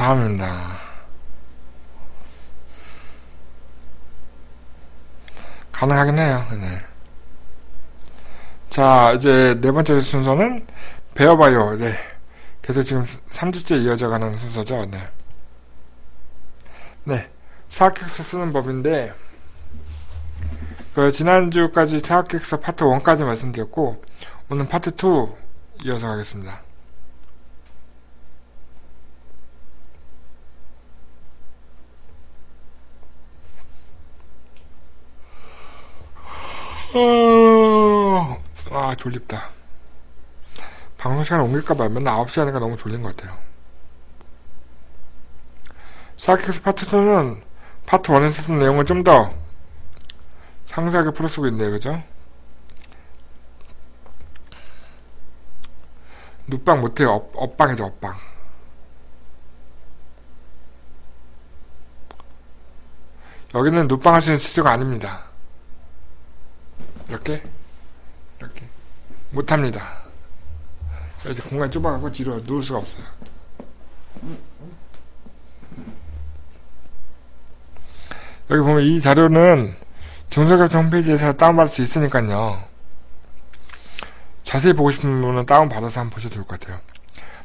다음입니다. 가능하긴 해요. 네. 자, 이제 네 번째 순서는 배워봐요. 네. 계속 지금 3주째 이어져가는 순서죠. 네. 네. 사학격서 쓰는 법인데, 그 지난주까지 사학격서 파트 1까지 말씀드렸고, 오늘 파트 2 이어서 가겠습니다. 어, 아, 졸립다. 방송 시간 옮길까봐 맨날 9시 하니까 너무 졸린 것 같아요. 사키스 파트 2는 파트 1에서 했던 내용을 좀 더 상세하게 풀어쓰고 있네요. 그죠? 눕방 못해요. 업, 업방이죠, 업방. 여기는 눕방 있는 스튜디오가 아닙니다. 이렇게 이렇게 못합니다. 이렇게 공간이 좁아가고 뒤로 누울 수가 없어요. 여기 보면 이 자료는 중소기업 홈페이지에서 다운받을 수 있으니까요. 자세히 보고 싶은 분은 다운받아서 한번 보셔도 좋을 것 같아요.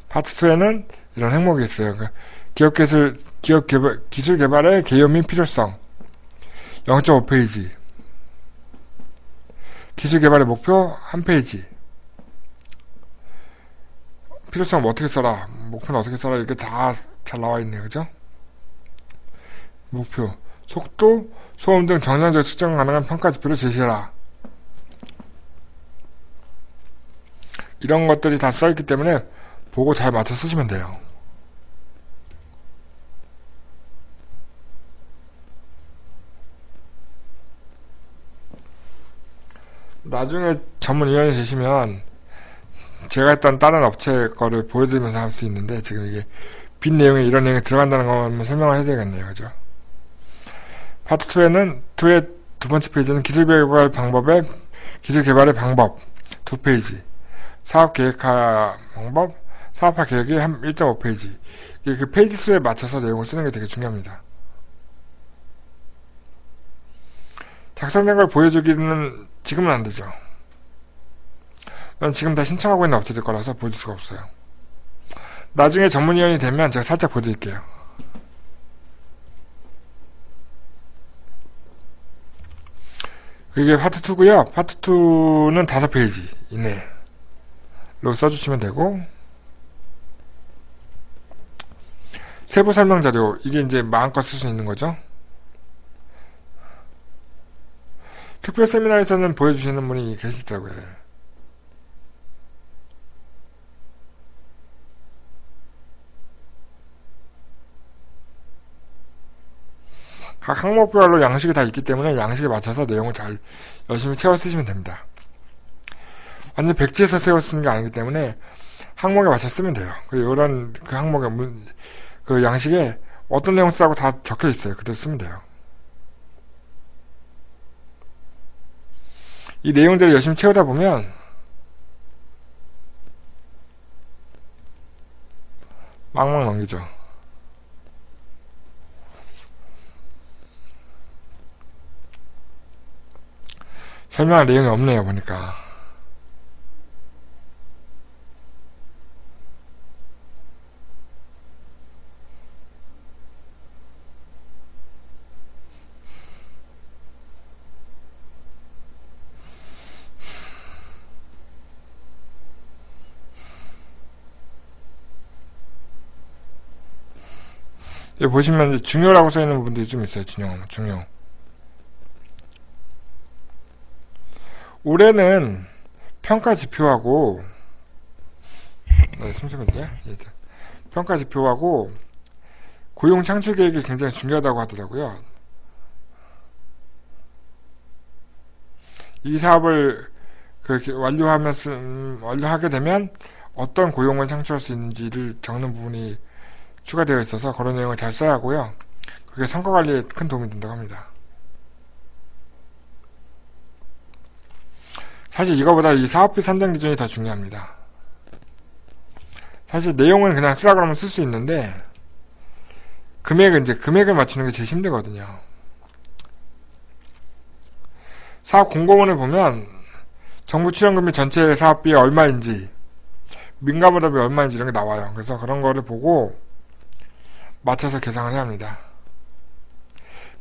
파트 2에는 이런 항목이 있어요. 그러니까 기업 기술, 기업 개발, 기술 개발의 개요 및 필요성. 0.5페이지. 기술 개발의 목표 한 페이지. 필요성 뭐 어떻게 써라, 목표는 어떻게 써라 이렇게 다 잘 나와 있네요, 그죠? 목표, 속도, 소음 등 정상적으로 측정 가능한 평가 지표를 제시해라. 이런 것들이 다 써있기 때문에 보고 잘 맞춰 쓰시면 돼요. 나중에 전문위원이 되시면 제가 했던 다른 업체 거를 보여드리면서 할 수 있는데 지금 이게 빈 내용에 이런 내용이 들어간다는 것만 설명을 해야 되겠네요 그죠? 파트 2에는 2의 두 번째 페이지는 기술 개발 방법의 기술 개발의 방법 두 페이지 사업 계획화 방법 사업화 계획이 한 1.5페이지 이게 그 페이지 수에 맞춰서 내용을 쓰는 게 되게 중요합니다. 작성된 걸 보여주기는 지금은 안 되죠. 난 지금 다 신청하고 있는 업체들 거라서 보여줄 수가 없어요. 나중에 전문위원이 되면 제가 살짝 보여드릴게요. 이게 파트 2고요. 파트 2는 5페이지 이내로 써주시면 되고 세부 설명 자료 이게 이제 마음껏 쓸 수 있는 거죠. 특별 세미나에서는 보여주시는 분이 계시더라고요. 각 항목별로 양식이 다 있기 때문에 양식에 맞춰서 내용을 잘 열심히 채워 쓰시면 됩니다. 완전 백지에서 세워 쓰는 게 아니기 때문에 항목에 맞춰 쓰면 돼요. 그리고 이런 그 항목의 문, 그 양식에 어떤 내용 쓰라고 다 적혀 있어요. 그대로 쓰면 돼요. 이 내용들을 열심히 채우다 보면 막막 넘기죠. 설명할 내용이 없네요, 보니까. 여기 보시면 중요라고 써있는 부분들이 좀 있어요. 중요, 중요. 올해는 평가 지표하고 네, 숨쉬면요 평가 지표하고 고용 창출 계획이 굉장히 중요하다고 하더라고요. 이 사업을 그렇게 완료하면서 음, 완료하게 되면 어떤 고용을 창출할 수 있는지를 적는 부분이 추가되어 있어서 그런 내용을 잘 써야 하고요. 그게 성과 관리에 큰 도움이 된다고 합니다. 사실 이거보다 이 사업비 산정 기준이 더 중요합니다. 사실 내용은 그냥 쓰라 그러면 쓸 수 있는데 금액을 이제 금액을 맞추는 게 제일 힘들거든요. 사업 공고문을 보면 정부 출연금이 전체 사업비 얼마인지 민감부담이 얼마인지 이런 게 나와요. 그래서 그런 거를 보고 맞춰서 계산을 해야 합니다.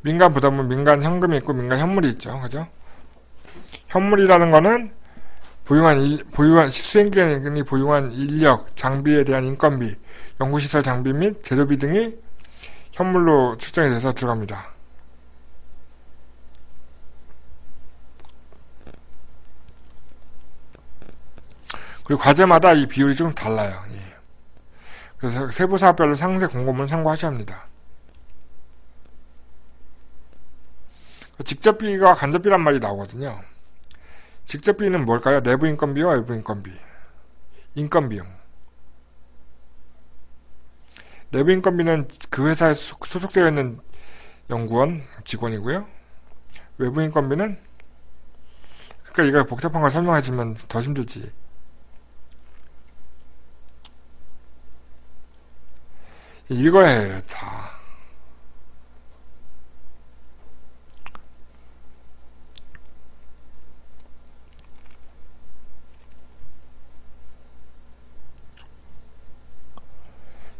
민간 부담은 민간 현금이 있고 민간 현물이 있죠. 그죠? 현물이라는 거는 보유한 일, 보유한 수행기관이 보유한 인력, 장비에 대한 인건비, 연구시설 장비 및 재료비 등이 현물로 출정이 돼서 들어갑니다. 그리고 과제마다 이 비율이 좀 달라요. 예. 그래서 세부 사업별로 상세 공고문 참고하셔야 합니다. 직접비가 간접비란 말이 나오거든요. 직접비는 뭘까요? 내부 인건비와 외부 인건비. 인건비용. 내부 인건비는 그 회사에 소속되어 있는 연구원 직원이고요. 외부 인건비는 그러니까 이걸 복잡한 걸 설명해주면 더 힘들지. 읽어야 다.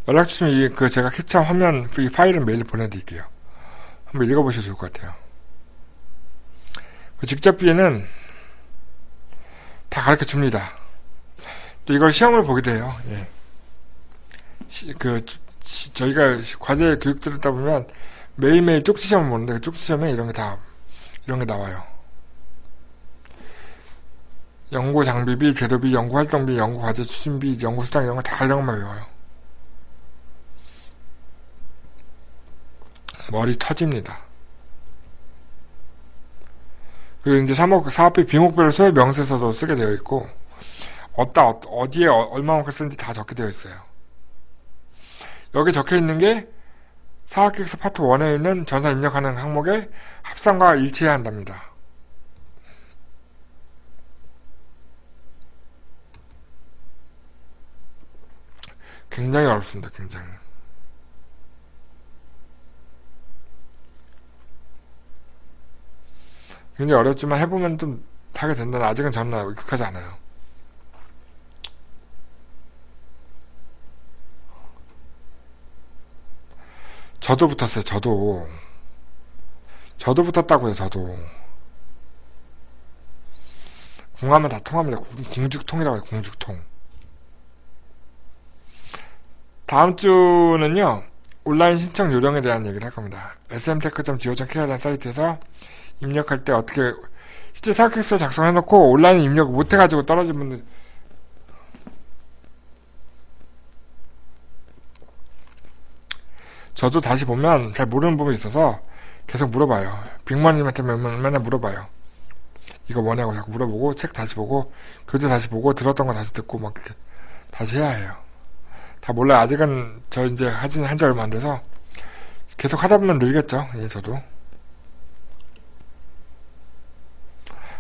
연락 주시면 이, 그 제가 캡처 화면 이 파일은 메일 보내드릴게요. 한번 읽어보셔도 좋을 것 같아요. 그 직접 비에는 다 가르쳐 줍니다. 또 이걸 시험을 보기도 해요. 예. 시, 그 시, 저희가 과제 교육 들었다 보면 매일매일 쪽지 시험을 보는데 그 쪽지 시험에 이런 게 다 이런 게 나와요. 연구 장비비, 재료비, 연구 활동비, 연구 과제 추진비, 연구 수당 이런 거 다 이런 것만 외워요. 머리 터집니다. 그리고 이제 사목, 사업비 비목별로 소요 명세서도 쓰게 되어 있고, 어디에 얼마만큼 쓰는지 다 적게 되어 있어요. 여기 적혀 있는 게 사학계획서 파트 1에 있는 전사 입력하는 항목의 합산과 일치해야 한답니다. 굉장히 어렵습니다. 굉장히. 굉장히 어렵지만 해보면 좀 하게 된다는 아직은 저는 익숙하지 않아요. 저도 붙었어요. 저도. 저도 붙었다고요. 저도. 궁하면 다 통합니다. 궁죽통이라고 해요. 궁죽통. 다음 주는요. 온라인 신청 요령에 대한 얘기를 할 겁니다. smtech.go.kr이라는 사이트에서 입력할 때 어떻게 실제 사학객서 작성해놓고 온라인 입력 못해가지고 떨어진 분들 저도 다시 보면 잘 모르는 부분이 있어서 계속 물어봐요. 빅마님한테 맨날 물어봐요. 이거 뭐냐고 자꾸 물어보고 책 다시 보고 교재 다시 보고 들었던 거 다시 듣고 막 이렇게 다시 해야 해요. 다 몰라요. 아직은 저 이제 하진 한지 얼마 안 돼서 계속 하다 보면 늘겠죠. 예, 저도.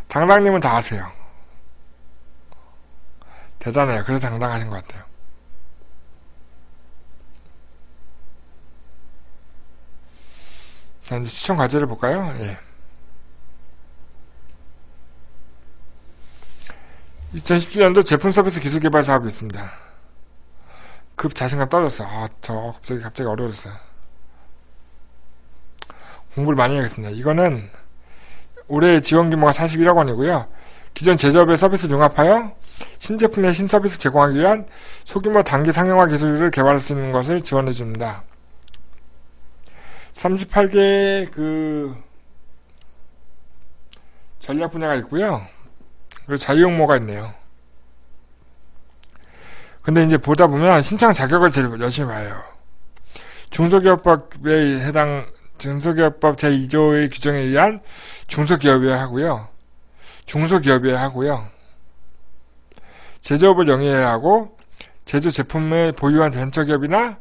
당당님은 다 아세요. 대단해요. 그래서 당당하신 것 같아요. 자, 이제 시청 과제를 볼까요? 예. 2017년도 제품 서비스 기술 개발 사업이 있습니다. 급 자신감 떨어졌어. 아, 저 갑자기 갑자기 어려웠어요. 공부를 많이 해야겠습니다. 이거는 올해 지원 규모가 41억 원이고요. 기존 제조업의 서비스 융합하여 신제품의 신서비스 제공하기 위한 소규모 단기 상용화 기술을 개발할 수 있는 것을 지원해 줍니다. 38개 그 전략 분야가 있고요. 그리고 자유용모가 있네요. 근데 이제 보다 보면 신청 자격을 제일 열심히 봐요. 중소기업법에 해당 중소기업법 제2조의 규정에 의한 중소기업이어야 하고요. 중소기업이어야 하고요. 제조업을 영위해야 하고 제조 제품을 보유한 벤처기업이나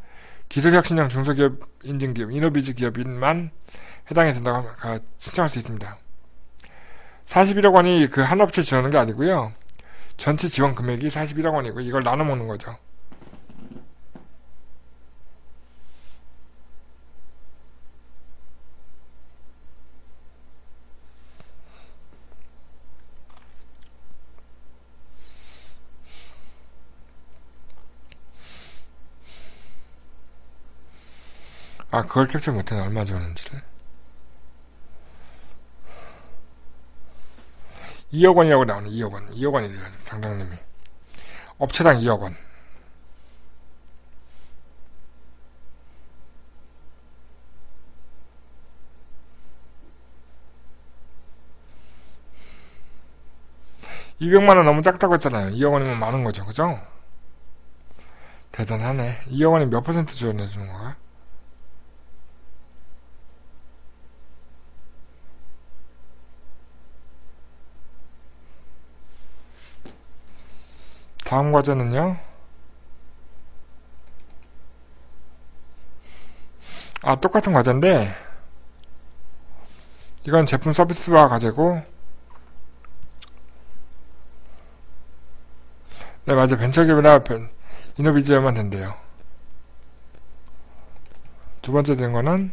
기술혁신형 중소기업 인증기업, 이노비즈 기업인만 해당이 된다고 신청할 수 있습니다. 41억 원이 그 한 업체 지원하는 게 아니고요. 전체 지원 금액이 41억 원이고 이걸 나눠 먹는 거죠. 아, 그걸 캡처 못했네. 얼마 줬는지를. 2억 원이라고 나오네. 2억 원. 2억 원이래요. 장장님이. 업체당 2억 원. (200만원) 너무 작다고 했잖아요 (2억 원이면 많은 거죠 그죠? 대단하네 (2억 원이 몇 퍼센트 지원해 주는 거야? 다음 과제는요. 아, 똑같은 과제인데, 이건 제품 서비스화 과제고, 네, 맞아. 벤처기업이나 이노비즈만 된대요. 두 번째 된 거는,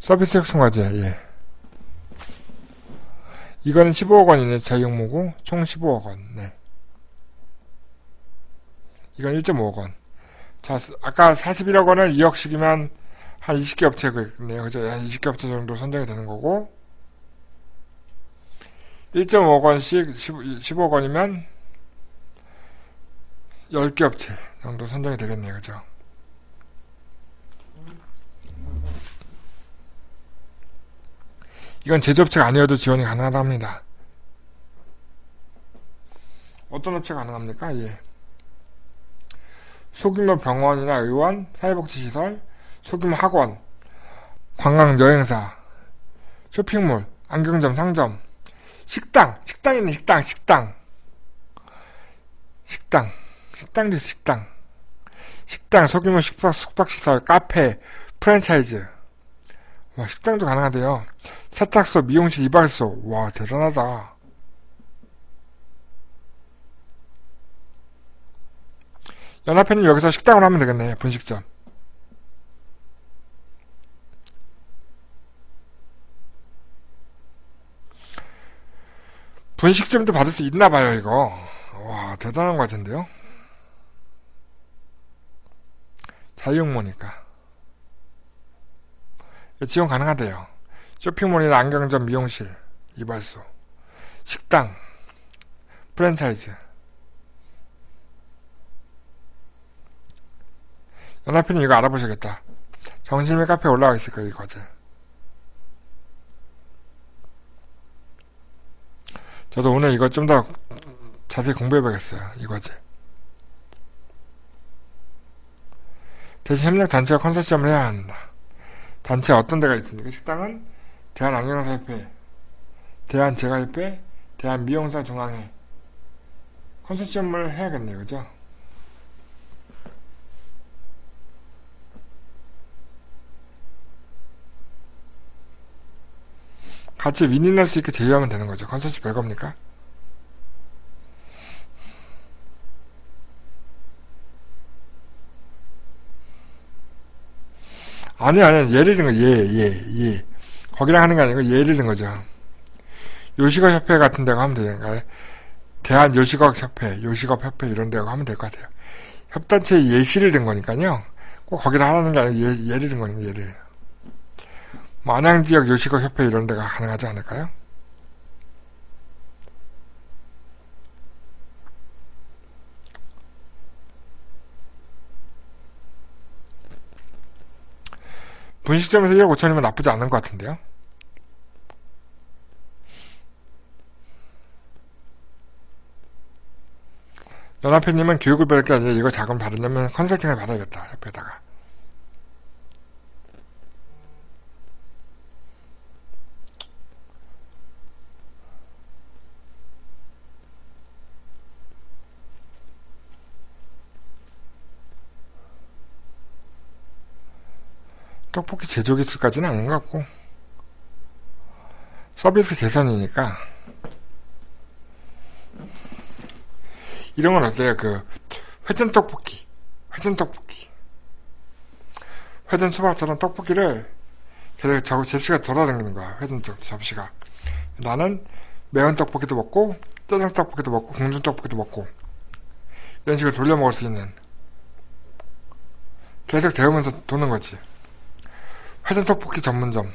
서비스 혁신 과제, 예. 이거는 15억 원이네. 자유용모고 총 15억 원. 네. 이건 1.5억 원. 자, 아까 41억 원을 2억씩이면 한 20개 업체겠네요. 그죠? 한 20개 업체 정도 선정이 되는 거고 1.5억 원씩 15억 원이면 10개 업체 정도 선정이 되겠네요. 그죠? 이건 제조업체가 아니어도 지원이 가능하답니다. 어떤 업체가 가능합니까? 예. 소규모 병원이나 의원, 사회복지시설, 소규모 학원, 관광 여행사, 쇼핑몰, 안경점, 상점, 식당, 식당 있네, 식당, 식당. 식당, 식당 지 식당. 식당, 소규모 숙박, 숙박시설, 카페, 프랜차이즈. 와, 식당도 가능하대요. 세탁소, 미용실, 이발소. 와, 대단하다. 연합회는 여기서 식당을 하면 되겠네. 분식점. 분식점도 받을 수 있나 봐요, 이거. 와, 대단한 거 같은데요? 자유용모니까. 지원 가능하대요. 쇼핑몰이나 안경점, 미용실, 이발소, 식당, 프랜차이즈. 연합회는 이거 알아보셔야겠다. 정신미 카페에 올라와 있을 거예요, 이 과제. 저도 오늘 이거 좀 더 자세히 공부해봐야겠어요, 이 과제. 대신 협력단체와 컨소시엄을 해야 한다. 단체 어떤 데가 있습니까? 식당은 대한안경사협회, 대한제갈협회, 대한미용사중앙회 컨소시엄을 해야겠네요. 그죠? 같이 윈윈할 수 있게 제휴하면 되는 거죠. 컨소시 별겁니까? 아니, 아니, 예를 든 거, 예, 예, 예. 거기랑 하는 게 아니고 예를 든 거죠. 요식업 협회 같은 데가 하면 되니까 대한 요식업 협회, 요식업 협회 이런 데가 하면 될 것 같아요. 협단체 예시를 든 거니까요. 꼭 거기를 하라는 게 아니고 예, 예를 든 거니까 예를. 뭐 안양지역 요식업 협회 이런 데가 가능하지 않을까요? 분식점에서 1억 5천이면 나쁘지 않은 것 같은데요. 연합회님은 교육을 받을 게 아니라 이거 자금 받으려면 컨설팅을 받아야겠다. 옆에다가. 떡볶이 제조 기술까지는 아닌 것 같고 서비스 개선이니까 이런 건 어때요? 그 회전 떡볶이, 회전 떡볶이, 회전 초밥처럼 떡볶이를 계속 저 접시가 돌아다니는 거야. 회전 접시가. 나는 매운 떡볶이도 먹고 짜장 떡볶이도 먹고 궁중 떡볶이도 먹고 이런 식으로 돌려 먹을 수 있는 계속 데우면서 도는 거지. 회전 떡볶이 전문점.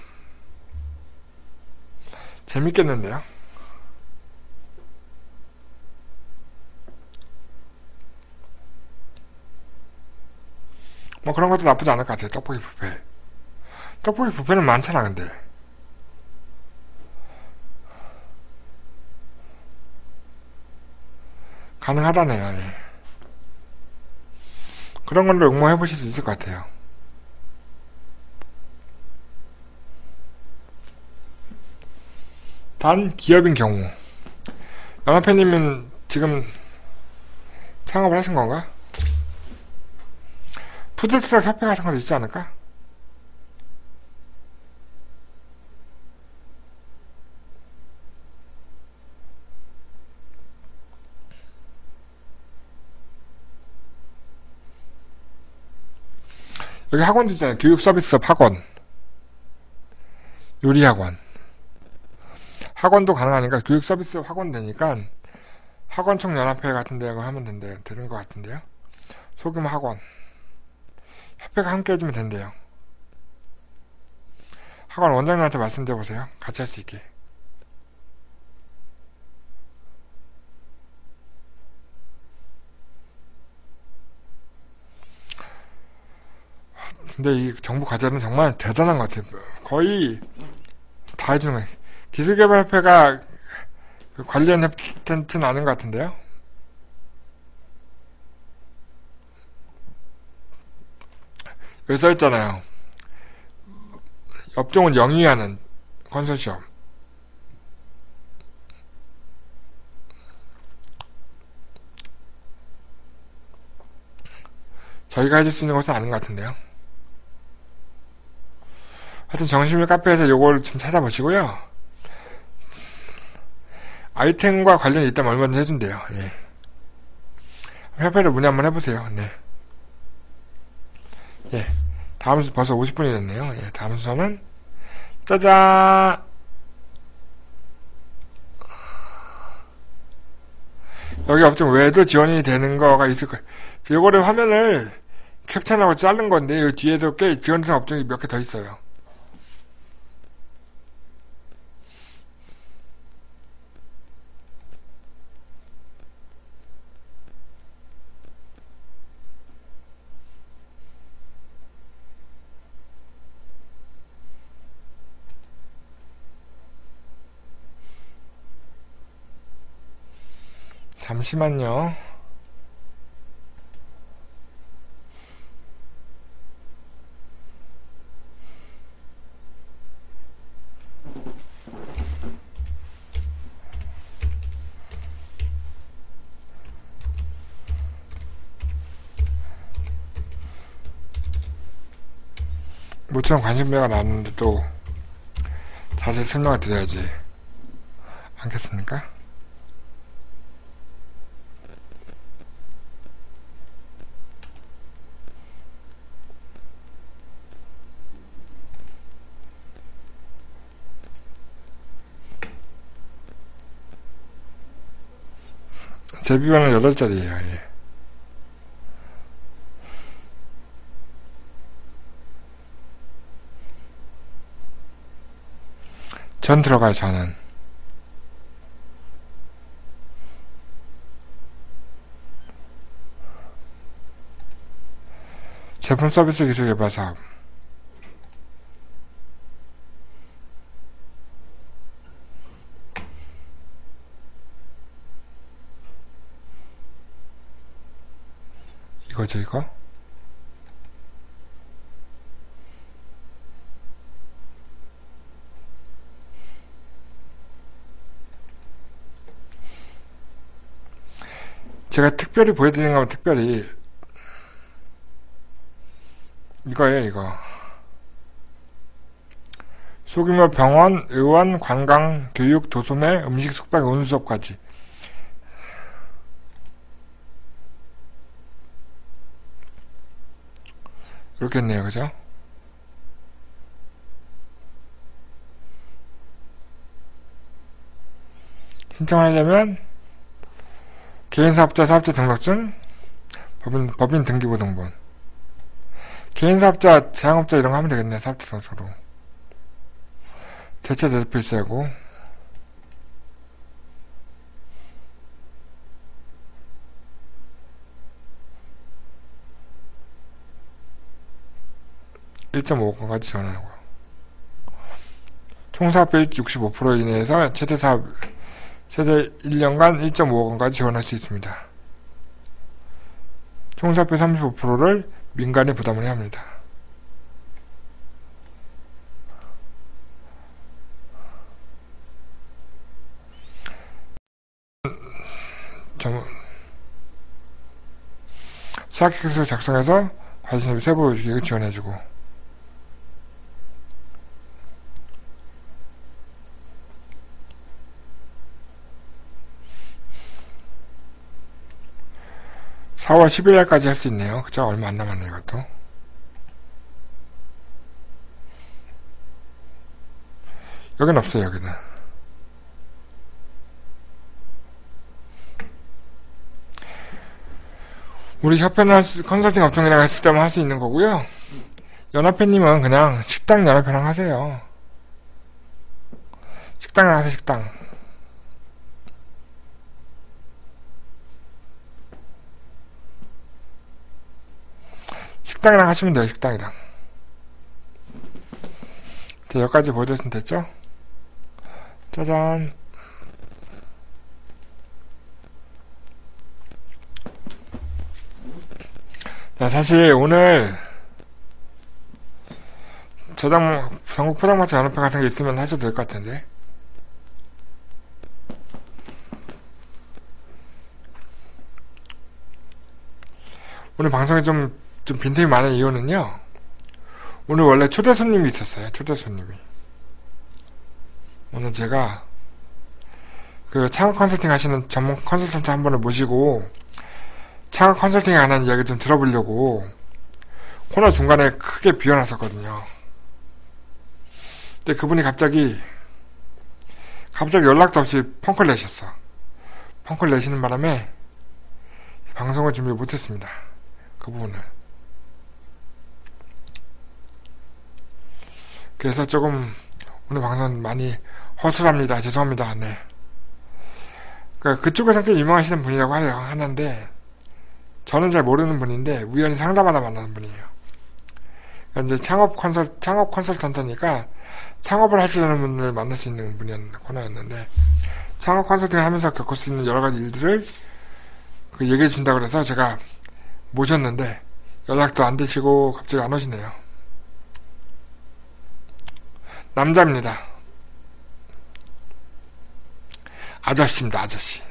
재밌겠는데요? 뭐 그런 것도 나쁘지 않을 것 같아요. 떡볶이 뷔페. 떡볶이 뷔페는 많잖아, 근데. 가능하다네요, 예. 그런 걸로 응모해 보실 수 있을 것 같아요. 단 기업인 경우 연합회님은 지금 창업을 하신 건가? 푸드트럭 협회 같은 것도 있지 않을까? 여기 학원도 있잖아요. 교육 서비스업 학원. 요리학원. 학원도 가능하니까 교육 서비스 학원 되니까 학원총 연합회 같은 데 하면 된대, 되는 것 같은데요. 소규모 학원. 협회가 함께 해주면 된대요. 학원 원장님한테 말씀드려 보세요. 같이 할 수 있게. 근데 이 정부 과제는 정말 대단한 것 같아요. 거의 다 해주는 거예요. 기술개발협회가 그 관련 협텐트는 아닌 것 같은데요. 여기 써있잖아요. 업종을 영위하는 컨소시엄. 저희가 해줄 수 있는 것은 아닌 것 같은데요. 하여튼 정신밀 카페에서 요걸 좀 찾아보시고요. 아이템과 관련이 있다면 얼마든지 해준대요. 예. 협회를 문의 한번 해보세요. 네. 예. 다음 수 벌써 50분이 됐네요. 예. 다음 순서는 짜잔! 여기 업종 외에도 지원이 되는 거가 있을 거예요. 요거를 화면을 캡처하고 자른 건데, 이 뒤에도 꽤 지원되는 업종이 몇 개 더 있어요. 잠시만요. 모처럼 관심배가 나왔는데 또 자세히 설명을 드려야지 않겠습니까? 제비반은 8자리에요, 예. 전 들어가요, 저는. 제품 서비스 기술 개발 사업. 이거죠, 이거? 제가 특별히 보여드리는 건 특별히 이거예요, 이거. 소규모 병원, 의원, 관광, 교육, 도소매, 음식, 숙박, 운수업까지 그렇겠네요. 그죠? 신청하려면 개인사업자 사업자 등록증, 법인, 법인 등기부 등본, 개인 사업자, 자영업자 이런 거 하면 되겠네. 사업자 성소로. 대체 대표 있어야고. (1.5억까지) 지원하고요. 총 사업비 65% 이내에서 최대 사업 최대 1년간 1.5억 원까지 지원할 수 있습니다. 총 사업비 35%를 민간이 부담을 해야 합니다. 사학기획서를 작성해서 관심을 세부 계획을 지원해주고 4월 11일까지 할 수 있네요. 그죠? 얼마 안 남았네요, 이것도. 여긴 없어요, 여기는. 우리 협회나 컨설팅 업종이랑 했을 때만 할 수 있는 거고요. 연합회님은 그냥 식당 연합회랑 하세요. 식당이랑 하세요, 식당. 식당이랑 하시면 돼요, 식당이랑. 자, 여기까지 보여드렸으면 됐죠? 짜잔. 자, 사실 오늘 저장, 전국 포장마차 연합회 같은 게 있으면 하셔도 될 것 같은데. 오늘 방송이 좀 좀 빈틈이 많은 이유는요. 오늘 원래 초대 손님이 있었어요. 초대 손님이. 오늘 제가 그 창업 컨설팅 하시는 전문 컨설턴트 한 분을 모시고 창업 컨설팅에 관한 이야기 좀 들어보려고 코너 중간에 크게 비워놨었거든요. 근데 그분이 갑자기 갑자기 연락도 없이 펑크를 내셨어. 펑크를 내시는 바람에 방송을 준비 못했습니다. 그 부분을. 그래서 조금 오늘 방송 많이 허술합니다. 죄송합니다. 네. 그 그쪽에서 꽤 유명하시는 분이라고 하네요. 하는데 저는 잘 모르는 분인데 우연히 상담하다 만나는 분이에요. 그러니까 이제 창업 컨설 창업 컨설턴트니까 창업을 하시려는 분을 만날 수 있는 분이었는 코너였는데 창업 컨설팅을 하면서 겪을 수 있는 여러 가지 일들을 그 얘기해 준다 그래서 제가 모셨는데 연락도 안 되시고 갑자기 안 오시네요. 남자입니다. 아저씨입니다, 아저씨.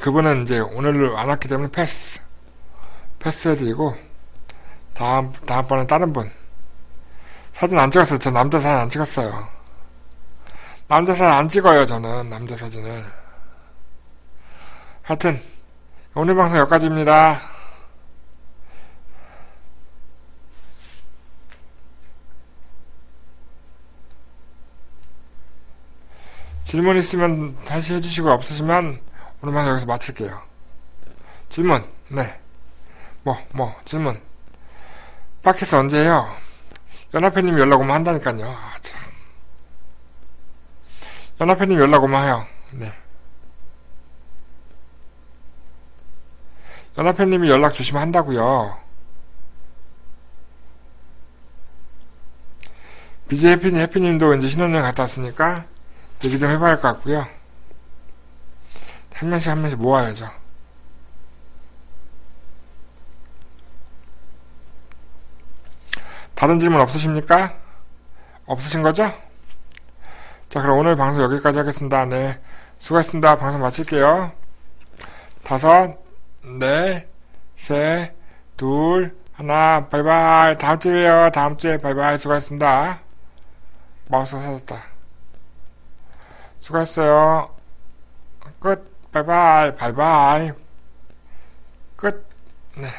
그분은 이제 오늘 안 왔기 때문에 패스. 패스해드리고, 다음, 다음번에 다른 분. 사진 안 찍었어요. 저 남자 사진 안 찍었어요. 남자 사진 안 찍어요, 저는. 남자 사진을. 하여튼, 오늘 방송 여기까지입니다. 질문 있으면 다시 해주시고 없으시면 오늘만 여기서 마칠게요. 질문, 네. 뭐, 뭐, 질문. 팟캐스트 언제 해요? 연합회님 연락 오면 한다니까요. 아, 참. 연합회님 연락 오면 해요. 네. 연합회님이 연락 주시면 한다고요. BJ 해피님, 해피님도 이제 신혼여행 갔다 왔으니까 얘기 좀 해봐야 할 것 같고요. 한 명씩 한 명씩 모아야죠. 다른 질문 없으십니까? 없으신 거죠? 자, 그럼 오늘 방송 여기까지 하겠습니다. 네. 수고하셨습니다. 방송 마칠게요. 다섯, 넷, 셋, 둘, 하나, bye bye. 다음 주에 봬요. 다음 주에 bye bye. 수고하셨습니다. 마우스 사라졌다. 수고했어요. 끝. 바이바이. 바이바이. 끝. 네.